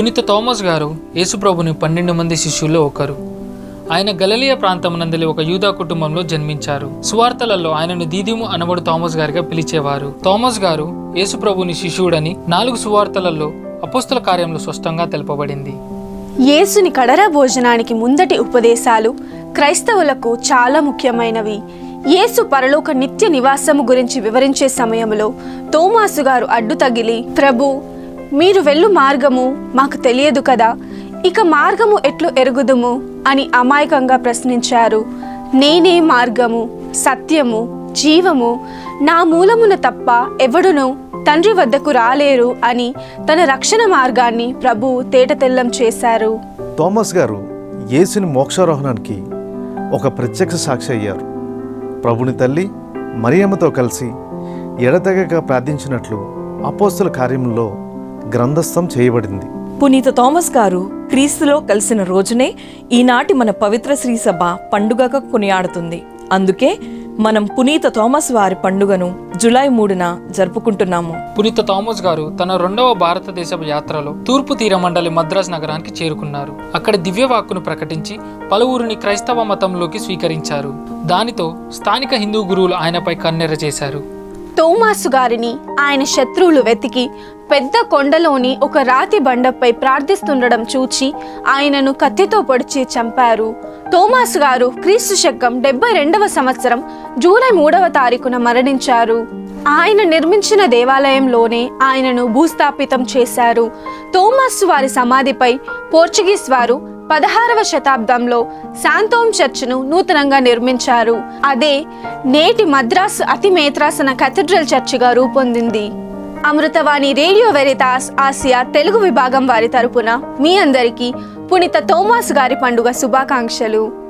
పునీత థామస్ గారు యేసుప్రభుని పన్నెండు మంది శిష్యుల్లో ఒకరు. ఆయన గలలియ ప్రాంతమునందలి ఒక యూదా కుటుంబంలో జన్మించారు. సువార్తలలో ఆయనను దీదిము అనబడు థామస్ గారిగా పిలిచేవారు. థామస్ గారు యేసుప్రభుని శిష్యుడని నాలుగు సువార్తలలో అపుస్తుల కార్యంలో స్పష్టంగా తెలుపబడింది. యేసుని కడర భోజనానికి ముందటి ఉపదేశాలు క్రైస్తవులకు చాలా ముఖ్యమైనవి. యేసు పరలోక నిత్య నివాసము గురించి వివరించే సమయంలో తోమాసు గారు అడ్డు తగిలి ప్రభు మీరు వెళ్ళు మార్గము మాకు తెలియదు కదా. ఇక మార్గము ఎట్లు ఎరుగుదుము అని అమాయకంగా ప్రశ్నించారు. నేనే మార్గము సత్యము జీవము. నా మూలమున తప్ప ఎవడును తండ్రి వద్దకు రాలేరు అని తన రక్షణ మార్గాన్ని ప్రభు తేటతెల్లం చేశారు. థామస్ గారు యేసుని మోక్షారోహణానికి ఒక ప్రత్యక్ష సాక్షి అయ్యారు. ప్రభుని తల్లి మరియమ్మతో కలిసి ఎడతెగక ప్రార్థించినట్లు అపోస్తుల కార్యంలో గ్రంథస్థం చేయబడింది. పునీత థామస్ గారు క్రీస్తులో కలిసిన రోజునే ఈనాటి మన పవిత్ర శ్రీ సభ పండుగగా కొనియాడుతుంది. అందుకే మనం పునీత థామస్ వారి పండుగను జులై మూడున జరుపుకుంటున్నాము. పునీత థామస్ గారు తన రెండవ భారతదేశ యాత్రలో తూర్పు తీర మండలి మద్రాస్ నగరానికి చేరుకున్నారు. అక్కడ దివ్యవాక్కును ప్రకటించి పలువురిని క్రైస్తవ మతంలోకి స్వీకరించారు. దానితో స్థానిక హిందూ గురువులు ఆయనపై కన్నెర చేశారు. తోమాసు గారిని ఆయన శత్రువులు వెతికి పెద్ద కొండలోని ఒక రాతి బండపై ప్రార్థిస్తుండడం చూచి ఆయనను కత్తితో పొడిచి చంపారు. థోమాస్ గారు క్రీస్తు శకం డెబ్బై రెండవ సంవత్సరం జూలై మూడవ తారీఖున మరణించారు. ఆయన నిర్మించిన దేవాలయంలోనే ఆయనను భూస్థాపితం చేశారు. థోమాస్ వారి సమాధిపై పోర్చుగీస్ వారు పదహారవ శతాబ్దంలో శాంతోమ్ చర్చ్ను నూతనంగా నిర్మించారు. అదే నేటి మద్రాసు అతి మేత్రాసన కథడ్రల్ చర్చిగా రూపొందింది. Amruthavani radio Veritas Asia Telugu విభాగం వారి తరపున మీ అందరికీ పునీత థోమాస్ గారి పండుగ శుభాకాంక్షలు.